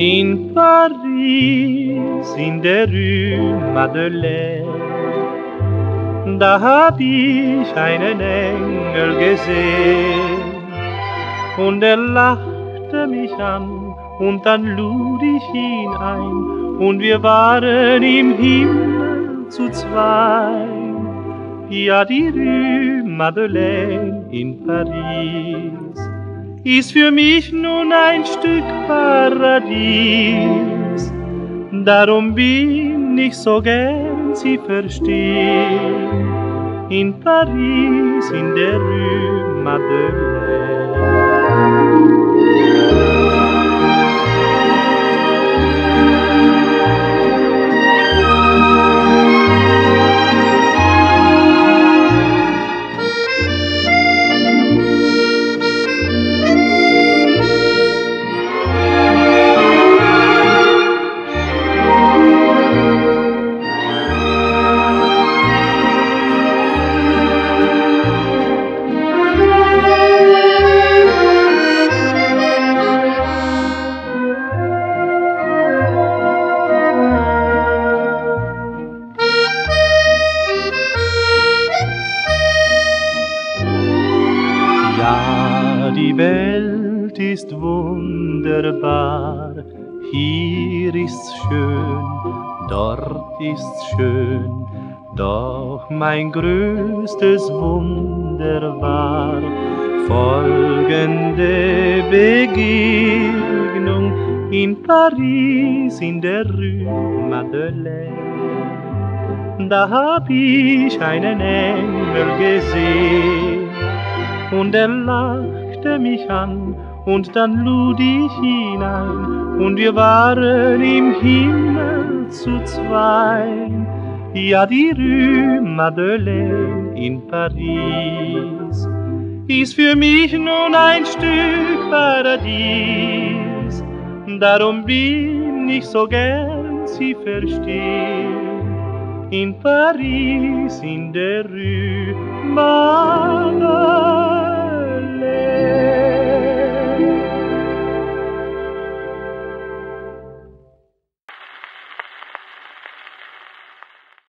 In Paris, in der Rue Madeleine, da hab ich einen Engel gesehen und er lachte mich an und dann lud ich ihn ein und wir waren im Himmel zu zweit. Ja, die Rue Madeleine in Paris ist für mich nun ein Stück Paradies. Darum bin ich so gern sie verstehen. In Paris, in der Rue Madeleine. Welt ist wunderbar, hier ist's schön, dort ist's schön, doch mein größtes Wunder war folgende Begegnung in Paris in der Rue Madeleine. Da hab ich einen Engel gesehen und er lachte mich an und dann lud ich ihn ein und wir waren im Himmel zu zweit. Ja, die Rue Madeleine in Paris ist für mich nun ein Stück Paradies. Darum bin ich so gern sie verstehen. In Paris, in der Rue Madeleine.